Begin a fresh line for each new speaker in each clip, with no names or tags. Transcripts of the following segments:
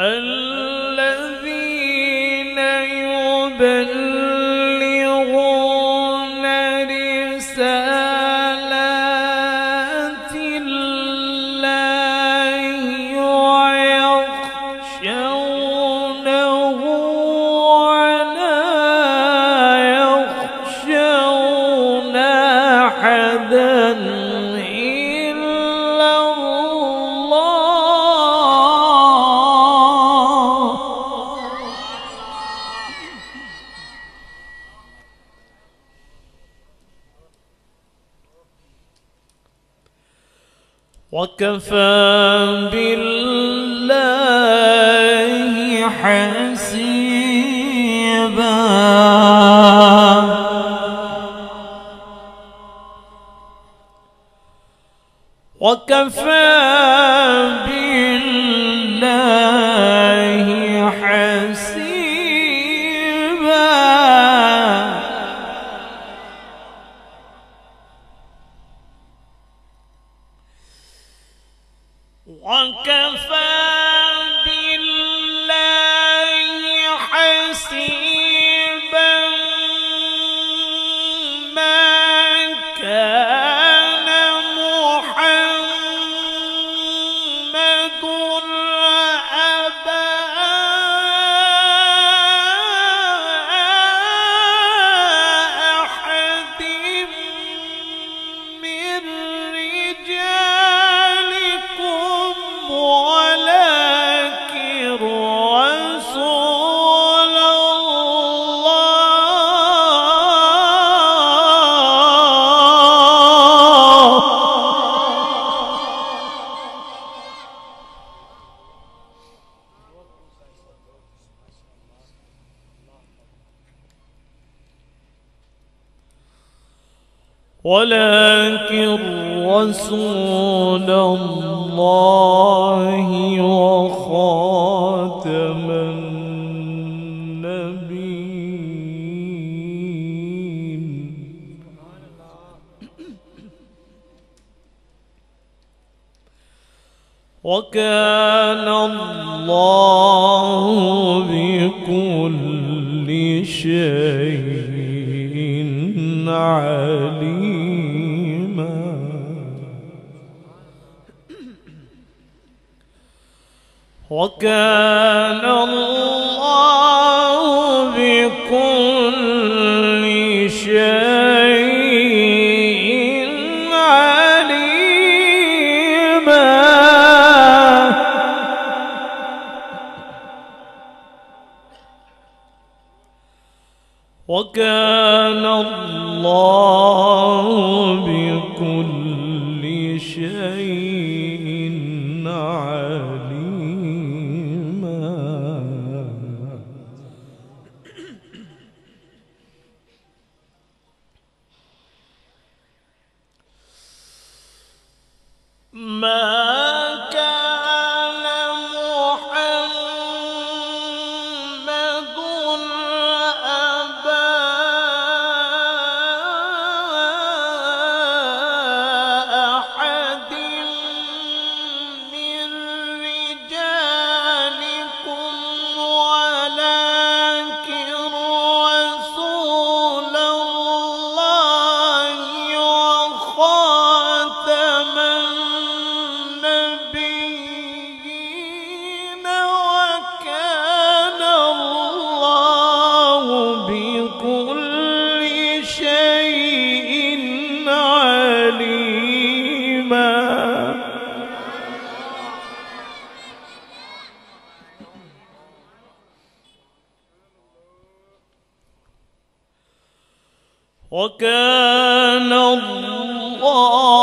الذين وكفى بالله حسيبا. وكفى بالله وكفى ولكن رسول الله وخاتم النبيين. وكان الله بكل شيء عليما وكان الله بكل شيء عليما. وكان الله بكل شيء عليما. وكان الله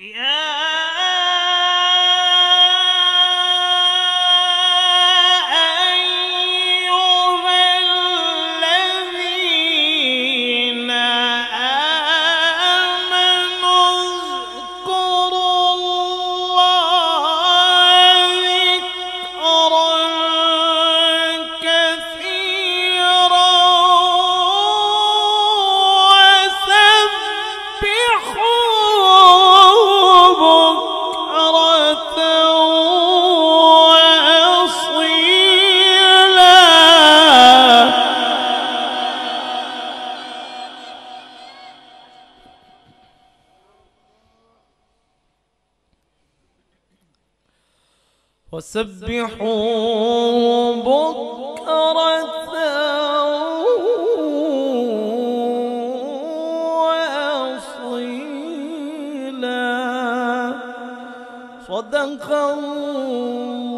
Yeah! وسبحوا بكرة وأصيلا. صدق الله